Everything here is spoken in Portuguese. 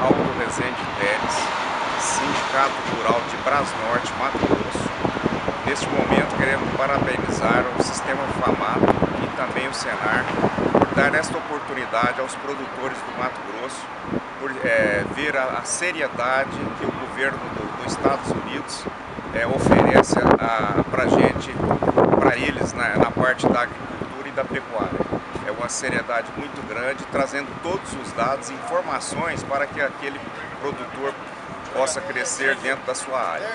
Aldo Rezende Teles, Sindicato Rural de Brasnorte, Mato Grosso. Neste momento queremos parabenizar o Sistema FAMATO e também o Senar por dar esta oportunidade aos produtores do Mato Grosso, por é, ver a, a, seriedade que o governo do, dos Estados Unidos é, oferece para gente, para eles na, na parte da agricultura e da pecuária uma seriedade muito grande, trazendo todos os dados e informações para que aquele produtor possa crescer dentro da sua área.